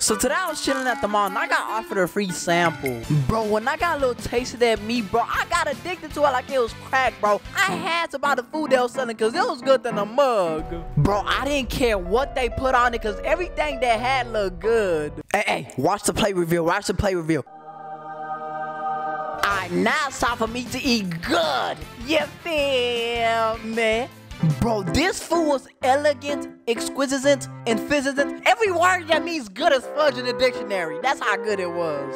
So today I was chilling at the mall and I got offered a free sample. Bro, when I got a little taste of that meat, bro, I got addicted to it like it was crack, bro. I had to buy the food they was selling because it was good than a mug. Bro, I didn't care what they put on it because everything they had looked good. Hey, hey, watch the play reveal, watch the play reveal. Alright, now it's time for me to eat good. You feel me? Bro, this food was elegant, exquisite, and fizzant. Every word that means good is fudge in the dictionary. That's how good it was.